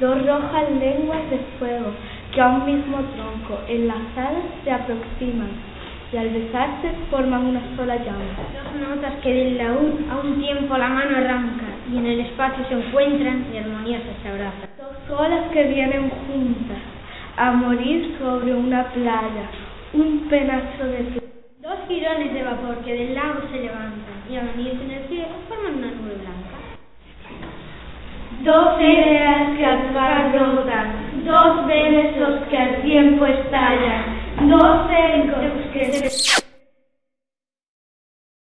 dos rojas lenguas de fuego que a un mismo tronco enlazadas se aproximan y al besarse forman una sola llama. Dos notas que del laúd a un tiempo la mano arranca y en el espacio se encuentran y armoniosas se abrazan. Dos olas que vienen juntas a morir sobre una playa, un penacho de playa. Dos girones de vapor que del lago se levantan y al unirse en el cielo forman una nube blanca. Dos ideas que al par brotan, dos besos que al tiempo estallan, dos ecos que se...